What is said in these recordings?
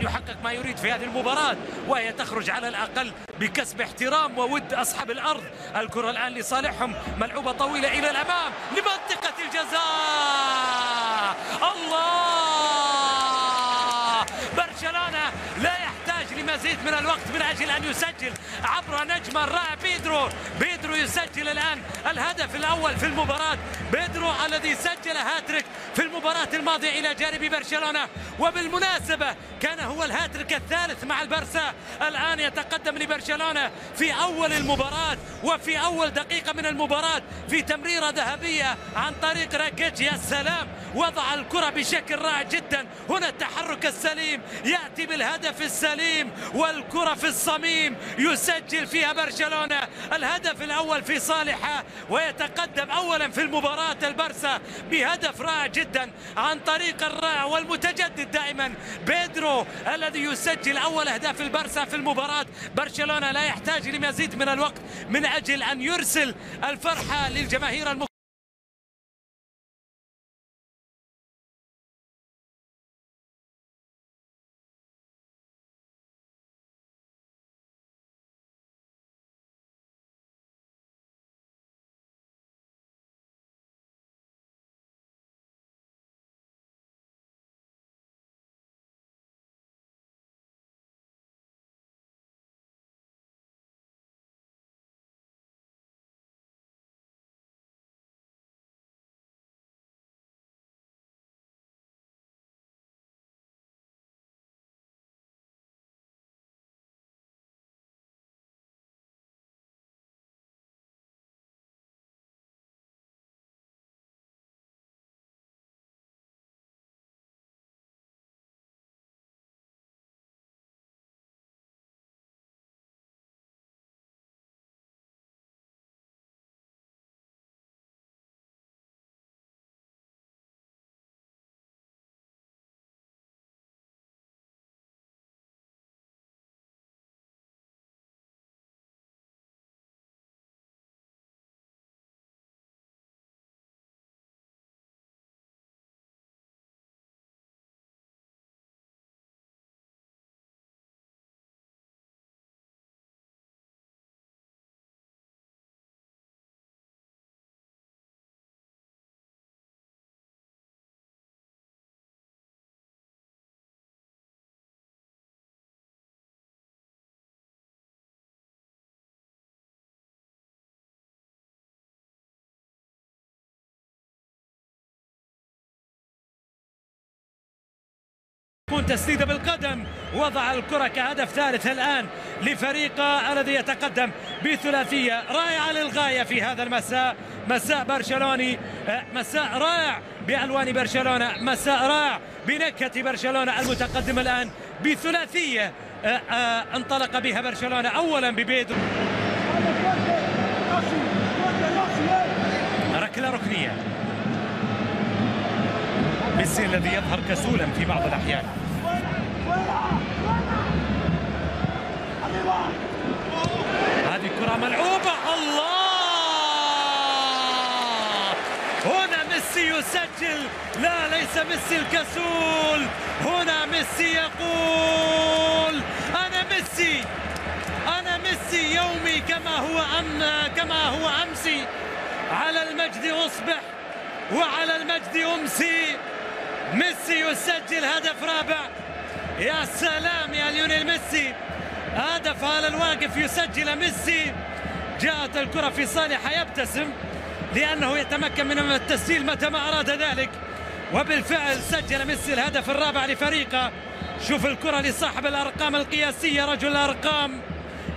أن يحقق ما يريد في هذه المباراة وهي تخرج على الأقل بكسب احترام وود أصحاب الأرض. الكرة الآن لصالحهم ملعوبة طويلة إلى الأمام لمنطقة الجزاء الله برشلونة لا يحتاج لمزيد من الوقت من أجل أن يسجل عبر نجم الرائع بيدرو. بيدرو يسجل الآن الهدف الأول في المباراة. بيدرو الذي سجل هاتريك في المباراة الماضية إلى جانب برشلونة. وبالمناسبة كان هو الهاتريك الثالث مع البرسا. الآن يتقدم لبرشلونة في أول المباراة. وفي أول دقيقة من المباراة في تمريرة ذهبية عن طريق راكيتش يا سلام وضع الكرة بشكل رائع جدا. هنا التحرك السليم يأتي بالهدف السليم والكرة في الصميم يسجل فيها برشلونة. الهدف الأول في صالحة ويتقدم أولا في المباراة البرسا بهدف رائع جدا عن طريق الرائع والمتجدد دائما. بيدرو الذي يسجل أول أهداف البرسا في المباراة. برشلونة لا يحتاج لمزيد من الوقت من أجل أن يرسل الفرحة للجماهير المك... تكون تسديدة بالقدم. وضع الكرة كهدف ثالث الآن لفريقه الذي يتقدم بثلاثية رائعة للغاية في هذا المساء. مساء برشلوني. آه، مساء رائع بألوان برشلونة. مساء رائع بنكهة برشلونة المتقدم الآن بثلاثية. آه، آه، انطلق بها برشلونة اولا ببيدرو ميسي الذي يظهر كسولا في بعض الأحيان. هذه كرة ملعوبة. الله! هنا ميسي يسجل. لا ليس ميسي الكسول. هنا ميسي يقول أنا ميسي. أنا ميسي يومي كما هو أم كما هو أمسي. على المجد أصبح وعلى المجد أمسي. ميسي يسجل هدف رابع. يا سلام يا ليونيل ميسي. هدف على الواقف يسجل ميسي. جاءت الكرة في صالحة يبتسم لأنه يتمكن من التسجيل متى ما أراد ذلك. وبالفعل سجل ميسي الهدف الرابع لفريقه. شوف الكرة لصاحب الأرقام القياسية رجل الأرقام.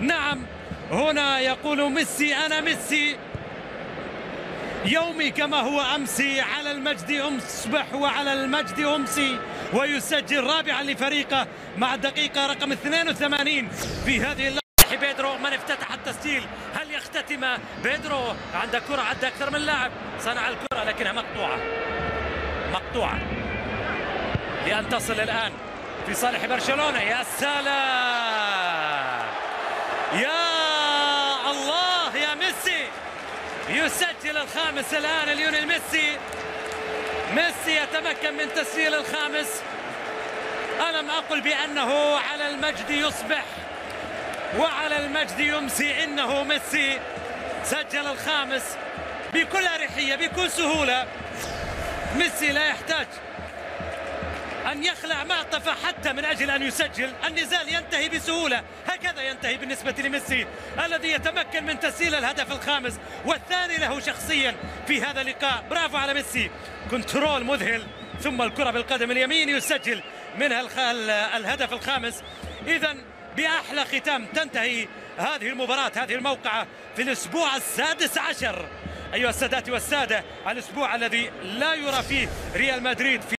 نعم هنا يقول ميسي أنا ميسي. يومي كما هو أمسي على المجد أصبح وعلى المجد أمسي ويسجل رابعا لفريقه مع الدقيقة رقم 82 في هذه اللحظة. بيدرو من افتتح التسجيل؟ هل يختتم بيدرو؟ عنده كرة عدى أكثر من لاعب. صنع الكرة لكنها مقطوعة. مقطوعة. لأن تصل الآن في صالح برشلونة. يا سلام! يا الله يا ميسي يسجل الخامس الآن ليونيل ميسي. ميسي يتمكن من تسجيل الخامس. ألم أقل بأنه على المجد يصبح وعلى المجد يمسي إنه ميسي. سجل الخامس بكل أريحية بكل سهولة. ميسي لا يحتاج أن يخلع معطفة حتى من أجل أن يسجل النزال ينتهي بسهولة. هكذا ينتهي بالنسبة لميسي الذي يتمكن من تسجيل الهدف الخامس والثاني له شخصيا في هذا اللقاء. برافو على ميسي. كنترول مذهل ثم الكرة بالقدم اليمين يسجل منها الهدف الخامس. إذا بأحلى ختام تنتهي هذه المباراة هذه الموقعة في الأسبوع السادس عشر. أيها السادات والسادة الأسبوع الذي لا يرى فيه ريال مدريد في